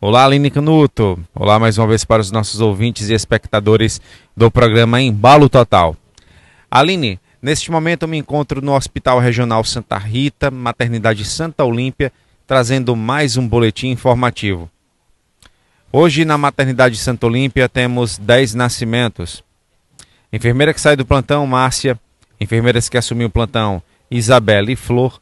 Olá, Aline Canuto. Olá mais uma vez para os nossos ouvintes e espectadores do programa Embalo Total. Aline, neste momento eu me encontro no Hospital Regional Santa Rita, Maternidade Santa Olímpia, trazendo mais um boletim informativo. Hoje na Maternidade Santa Olímpia temos 10 nascimentos. Enfermeira que sai do plantão, Márcia. Enfermeiras que assumiu o plantão, Isabela e Flor.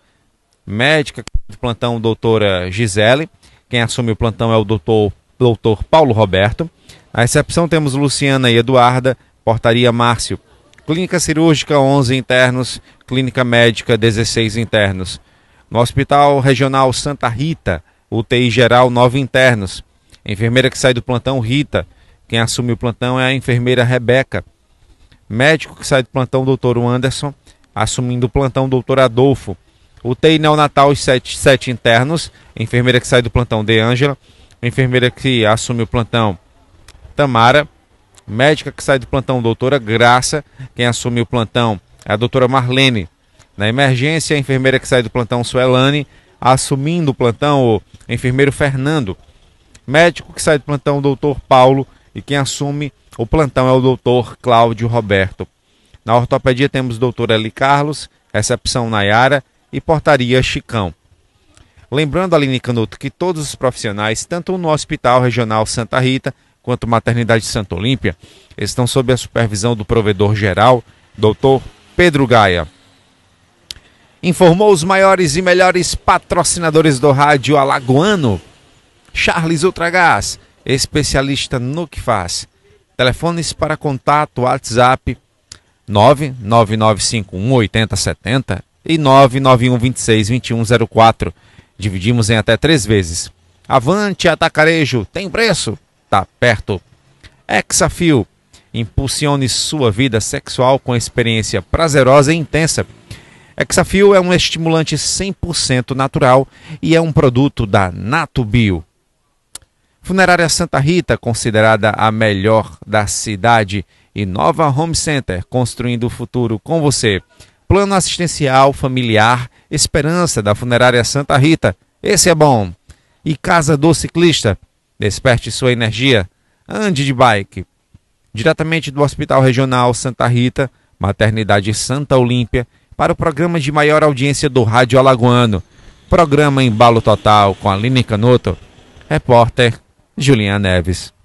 Médica do plantão, doutora Gisele quem assume o plantão é o doutor, doutor Paulo Roberto. Na recepção temos Luciana e Eduarda, portaria Márcio. Clínica cirúrgica, 11 internos. Clínica médica, 16 internos. No Hospital Regional Santa Rita, UTI geral, 9 internos. Enfermeira que sai do plantão, Rita. Quem assume o plantão é a enfermeira Rebeca. Médico que sai do plantão, doutor Anderson. Assumindo o plantão, doutor Adolfo. UTI neonatal, os sete, sete internos. Enfermeira que sai do plantão, De Ângela. Enfermeira que assume o plantão, Tamara. Médica que sai do plantão, doutora Graça. Quem assume o plantão é a doutora Marlene. Na emergência, a enfermeira que sai do plantão, Suelane. Assumindo o plantão, o enfermeiro Fernando. Médico que sai do plantão, doutor Paulo. E quem assume o plantão é o doutor Cláudio Roberto. Na ortopedia temos o doutor Eli Carlos, recepção Nayara e Portaria Chicão. Lembrando, Aline Canuto, que todos os profissionais, tanto no Hospital Regional Santa Rita quanto Maternidade Santa Olímpia, estão sob a supervisão do provedor geral, Dr. Pedro Gaia. Informou os maiores e melhores patrocinadores do rádio alagoano. Charles Ultragás, especialista no que faz. Telefones para contato WhatsApp 99951 8070 e 991 26 2104. Dividimos em até três vezes. Avante Atacarejo, tem preço? Tá perto. Exafil, impulsione sua vida sexual com experiência prazerosa e intensa. Exafil é um estimulante 100% natural e é um produto da Natubio. Funerária Santa Rita, considerada a melhor da cidade, e Nova Home Center, construindo o futuro com você. Plano assistencial familiar Esperança da Funerária Santa Rita. Esse é bom. E Casa do Ciclista. Desperte sua energia. Ande de bike. Diretamente do Hospital Regional Santa Rita, Maternidade Santa Olímpia, para o programa de maior audiência do Rádio Alagoano. Programa Embalo Total com Aline Canoto. Repórter Juliana Neves.